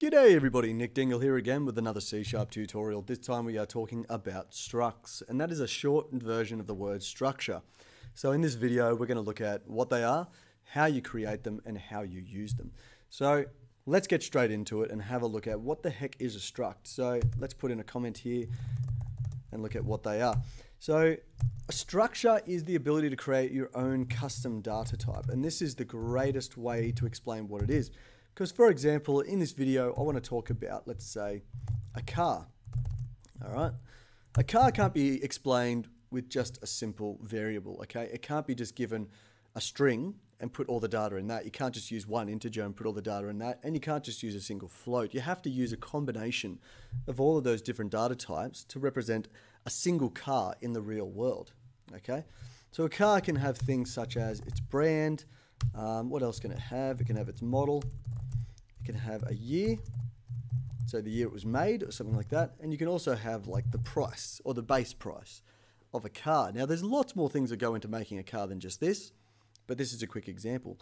G'day everybody, Nick Dingle here again with another C Sharp tutorial. This time we are talking about structs, and that is a shortened version of the word structure. So in this video, we're going to look at what they are, how you create them, and how you use them. So let's get straight into it and have a look at what the heck is a struct. So let's put in a comment here and look at what they are. So a structure is the ability to create your own custom data type, and this is the greatest way to explain what it is. Because for example, in this video, I want to talk about, let's say, a car. All right. A car can't be explained with just a simple variable, okay? It can't be just given a string and put all the data in that. You can't just use one integer and put all the data in that. And you can't just use a single float. You have to use a combination of all of those different data types to represent a single car in the real world, okay? So a car can have things such as its brand, um, what else can it have? It can have its model, can have a year, so the year it was made or something like that, and you can also have like the price or the base price of a car. Now there's lots more things that go into making a car than just this, but this is a quick example.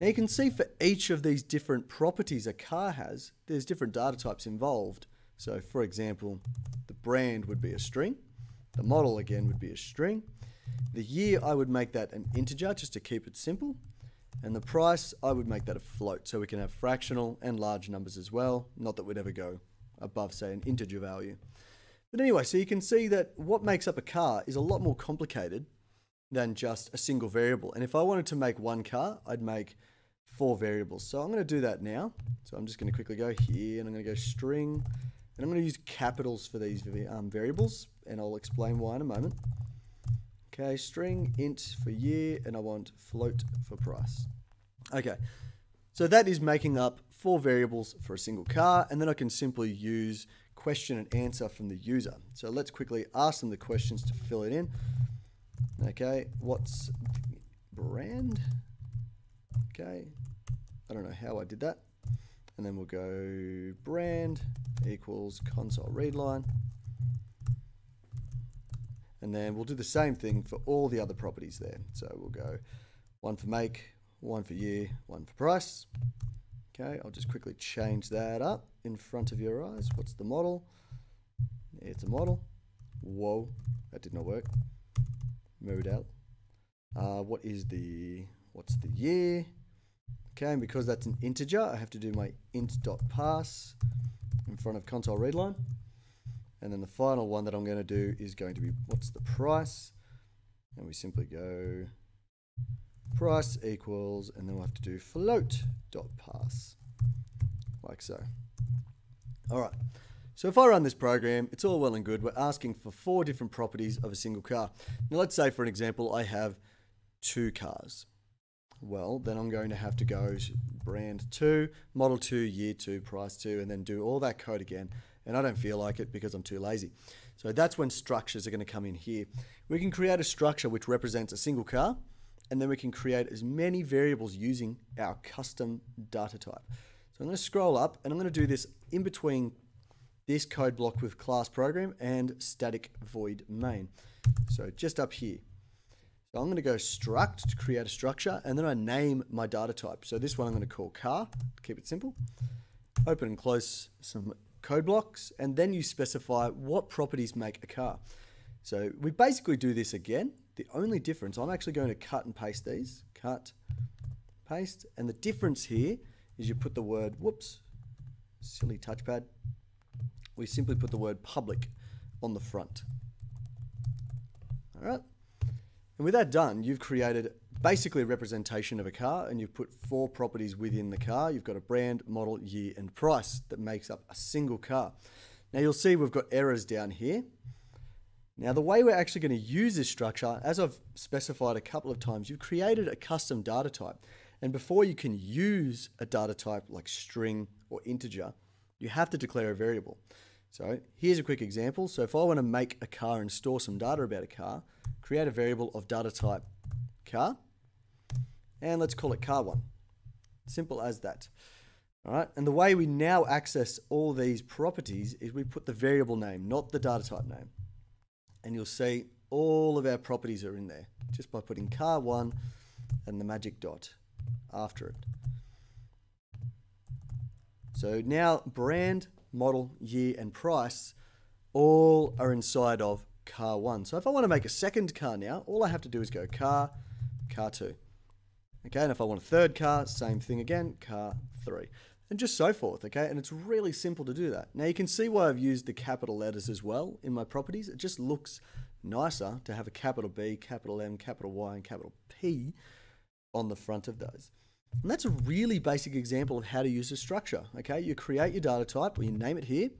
Now you can see for each of these different properties a car has, there's different data types involved. So for example, the brand would be a string, the model again would be a string, the year I would make that an integer just to keep it simple, and the price, I would make that a float so we can have fractional and large numbers as well. Not that we'd ever go above, say, an integer value. But anyway, so you can see that what makes up a car is a lot more complicated than just a single variable. And if I wanted to make one car, I'd make four variables. So I'm going to do that now. So I'm just going to quickly go here and I'm going to go string. And I'm going to use capitals for these um, variables. And I'll explain why in a moment. Okay, string int for year, and I want float for price. Okay, so that is making up four variables for a single car, and then I can simply use question and answer from the user. So let's quickly ask them the questions to fill it in. Okay, what's brand? Okay, I don't know how I did that. And then we'll go brand equals console read line. And then we'll do the same thing for all the other properties there. So we'll go one for make, one for year, one for price. Okay, I'll just quickly change that up in front of your eyes. What's the model? It's a model. Whoa, that did not work. Out. Uh, what is the, what's the year? Okay, and because that's an integer, I have to do my int.Parse in front of console readline. And then the final one that I'm going to do is going to be what's the price? And we simply go price equals, and then we'll have to do float dot parse, like so. All right. So if I run this program, it's all well and good. We're asking for four different properties of a single car. Now let's say for an example, I have two cars. Well, then I'm going to have to go brand two, model two, year two, price two, and then do all that code again and I don't feel like it because I'm too lazy. So that's when structures are going to come in here. We can create a structure which represents a single car, and then we can create as many variables using our custom data type. So I'm going to scroll up, and I'm going to do this in between this code block with class program and static void main. So just up here. So I'm going to go struct to create a structure, and then I name my data type. So this one I'm going to call car, keep it simple. Open and close some code blocks, and then you specify what properties make a car. So we basically do this again. The only difference, I'm actually going to cut and paste these. Cut, paste. And the difference here is you put the word, whoops, silly touchpad. We simply put the word public on the front. All right. And with that done, you've created basically a representation of a car and you've put four properties within the car. You've got a brand, model, year, and price that makes up a single car. Now you'll see we've got errors down here. Now the way we're actually going to use this structure, as I've specified a couple of times, you've created a custom data type. And before you can use a data type like string or integer, you have to declare a variable. So here's a quick example. So if I want to make a car and store some data about a car, create a variable of data type car, and let's call it car1. Simple as that. All right, and the way we now access all these properties is we put the variable name, not the data type name. And you'll see all of our properties are in there just by putting car1 and the magic dot after it. So now brand, model, year, and price all are inside of car one. So if I want to make a second car now, all I have to do is go car, car two. Okay, and if I want a third car, same thing again, car three. And just so forth, okay? And it's really simple to do that. Now you can see why I've used the capital letters as well in my properties. It just looks nicer to have a capital B, capital M, capital Y, and capital P on the front of those. And that's a really basic example of how to use a structure, okay? You create your data type, or you name it here,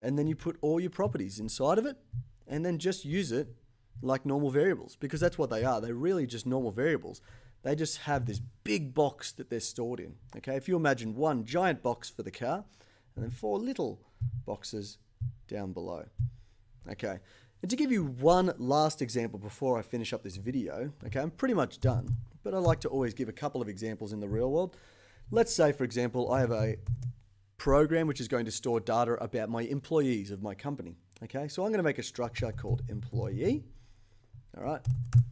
and then you put all your properties inside of it, and then just use it like normal variables, because that's what they are. They're really just normal variables. They just have this big box that they're stored in, okay? If you imagine one giant box for the car, and then four little boxes down below. Okay, and to give you one last example before I finish up this video, okay, I'm pretty much done, but I like to always give a couple of examples in the real world. Let's say, for example, I have a program which is going to store data about my employees of my company. Okay, so I'm going to make a structure called employee. All right,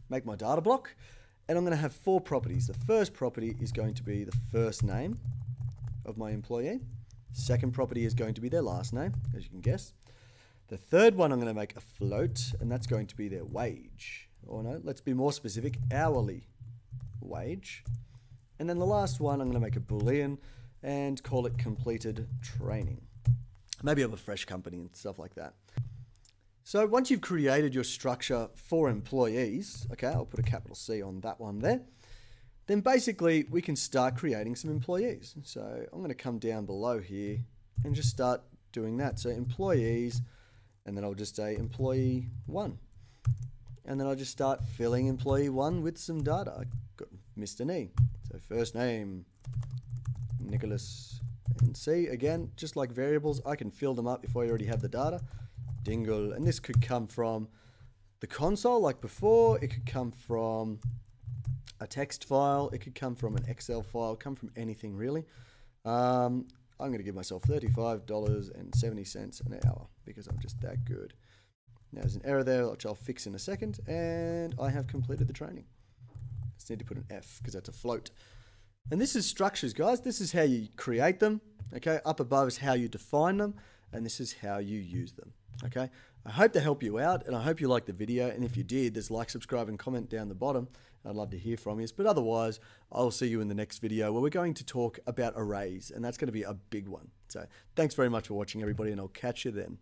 make my data block, and I'm going to have four properties. The first property is going to be the first name of my employee. Second property is going to be their last name, as you can guess. The third one I'm going to make a float, and that's going to be their wage. Or no, let's be more specific, hourly wage. And then the last one I'm going to make a boolean and call it completed training. Maybe of a fresh company and stuff like that. So once you've created your structure for employees, okay, I'll put a capital C on that one there, then basically we can start creating some employees. So I'm going to come down below here and just start doing that. So employees, and then I'll just say employee one. And then I'll just start filling employee one with some data. I got Mr. Nee. So first name, Nicholas. And see, again, just like variables, I can fill them up if I already have the data. Dingle. And this could come from the console like before. It could come from a text file. It could come from an Excel file. Come from anything really. Um, I'm going to give myself $35.70 an hour because I'm just that good. Now there's an error there, which I'll fix in a second, and I have completed the training. Just need to put an F because that's a float. And this is structures, guys. This is how you create them. Okay, up above is how you define them, and this is how you use them. Okay, I hope to help you out, and I hope you liked the video. And if you did, there's like, subscribe, and comment down the bottom. I'd love to hear from you. But otherwise, I'll see you in the next video where we're going to talk about arrays, and that's going to be a big one. So thanks very much for watching, everybody, and I'll catch you then.